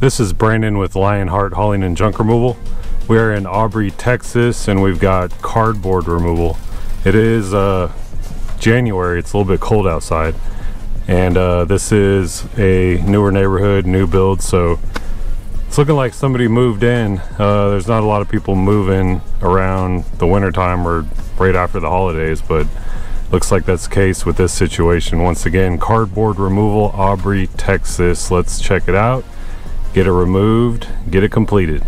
This is Brandon with Lionheart Hauling and Junk Removal. We are in Aubrey, Texas, and we've got cardboard removal. It is uh, January, it's a little bit cold outside. And uh, this is a newer neighborhood, new build, so it's looking like somebody moved in. Uh, there's not a lot of people moving around the wintertime or right after the holidays, but looks like that's the case with this situation. Once again, cardboard removal, Aubrey, Texas. Let's check it out get it removed, get it completed.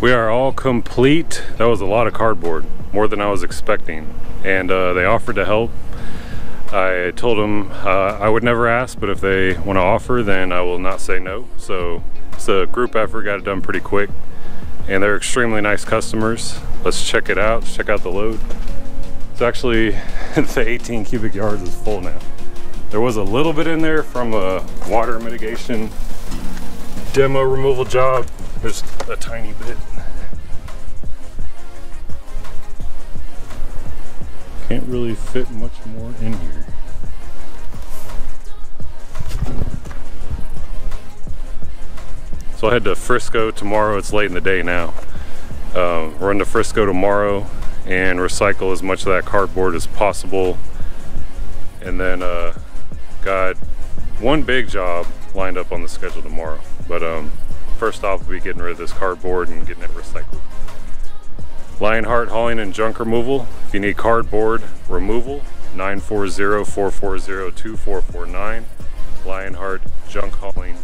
We are all complete. That was a lot of cardboard, more than I was expecting. And uh, they offered to help. I told them uh, I would never ask, but if they want to offer, then I will not say no. So it's a group effort, got it done pretty quick. And they're extremely nice customers. Let's check it out, check out the load. It's actually, the 18 cubic yards is full now. There was a little bit in there from a water mitigation demo removal job. There's a tiny bit. Can't really fit much more in here. So I head to Frisco tomorrow. It's late in the day now. Uh, run to Frisco tomorrow and recycle as much of that cardboard as possible. And then uh, got one big job lined up on the schedule tomorrow. But um, first off, we'll be getting rid of this cardboard and getting it recycled. Lionheart Hauling and Junk Removal. If you need cardboard removal, 940-440-2449. Lionheart Junk Hauling